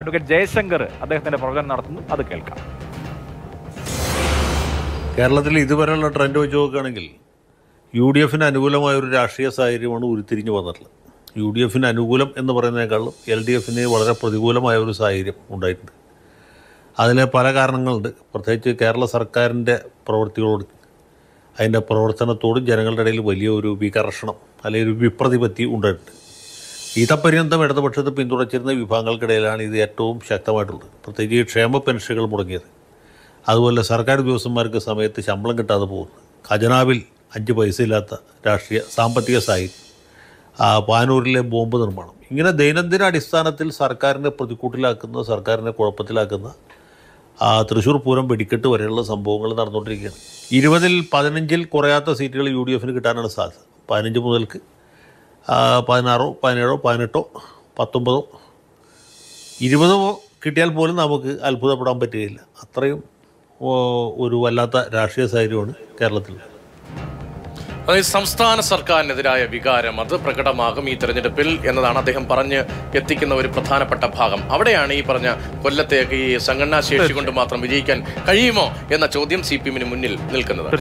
Advocate Jaishankar അദ്ദേഹത്തിന്റെ പ്രവചനം നടത്തുന്നു. അത് കേൾക്കാം. കേരളത്തിൽ ഇതുവരെയുള്ള ട്രെൻഡ് വെച്ച് നോക്കുകയാണെങ്കിൽ യു ഡി എഫിന് അനുകൂലമായ ഒരു രാഷ്ട്രീയ സാഹചര്യമാണ് ഉരുത്തിരിഞ്ഞു വന്നിട്ടുള്ളത്. യു ഡി എഫിന് അനുകൂലം എന്ന് പറയുന്നതിനേക്കാളും എൽ ഡി എഫിന് വളരെ പ്രതികൂലമായ ഒരു സാഹചര്യം ഉണ്ടായിട്ടുണ്ട്. അതിന് പല കാരണങ്ങളുണ്ട്. പ്രത്യേകിച്ച് കേരള സർക്കാരിന്റെ പ്രവൃത്തികളോട് അതിന്റെ പ്രവർത്തനത്തോടും ജനങ്ങളുടെ ഇടയിൽ വലിയ ഒരു വികർഷണം അല്ലെങ്കിൽ ഒരു വിപ്രതിപത്തി ഉണ്ടായിട്ടുണ്ട്. ഇതപര്യന്തം ഇടതുപക്ഷത്തെ പിന്തുണച്ചിരുന്ന വിഭാഗങ്ങൾക്കിടയിലാണ് ഇത് ഏറ്റവും ശക്തമായിട്ടുള്ളത്. പ്രത്യേകിച്ച് ക്ഷേമ പെൻഷനുകൾ മുടങ്ങിയത്. അതുപോലെ സർക്കാർ ഉദ്യോഗസ്ഥന്മാർക്ക് സമയത്ത് ശമ്പളം കിട്ടാതെ പോകുന്നത്. ഖജനാവിൽ അഞ്ച് പൈസ ഇല്ലാത്ത രാഷ്ട്രീയ സാമ്പത്തിക സാഹിത്യം. പാനൂരിലെ ബോംബ് നിർമ്മാണം. ഇങ്ങനെ ദൈനംദിന അടിസ്ഥാനത്തിൽ സർക്കാരിനെ പ്രതിക്കൂട്ടിലാക്കുന്ന സർക്കാരിനെ കുഴപ്പത്തിലാക്കുന്ന തൃശ്ശൂർ പൂരം വെടിക്കെട്ട് വരെയുള്ള സംഭവങ്ങൾ നടന്നുകൊണ്ടിരിക്കുകയാണ്. ഇരുപതിൽ പതിനഞ്ചിൽ കുറയാത്ത സീറ്റുകൾ യു ഡി എഫിന് കിട്ടാനാണ് സാധ്യത. പതിനഞ്ച് മുതൽക്ക് പതിനാറോ പതിനേഴോ പതിനെട്ടോ പത്തൊമ്പതോ ഇരുപതോ കിട്ടിയാൽ പോലും നമുക്ക് അത്ഭുതപ്പെടാൻ പറ്റുകയില്ല. അത്രയും ഒരു വല്ലാത്ത രാഷ്ട്രീയ സാഹചര്യമാണ് കേരളത്തിൽ. അതായത് സംസ്ഥാന സർക്കാരിനെതിരായ വികാരം അത് പ്രകടമാകും ഈ തെരഞ്ഞെടുപ്പിൽ എന്നതാണ് അദ്ദേഹം പറഞ്ഞ് എത്തിക്കുന്ന ഒരു പ്രധാനപ്പെട്ട ഭാഗം. അവിടെയാണ് ഈ പറഞ്ഞ കൊല്ലത്തേക്ക് ഈ സംഘടനാ ശേഷി കൊണ്ട് മാത്രം വിജയിക്കാൻ കഴിയുമോ എന്ന ചോദ്യം സി പി എമ്മിന് മുന്നിൽ നിൽക്കുന്നത്.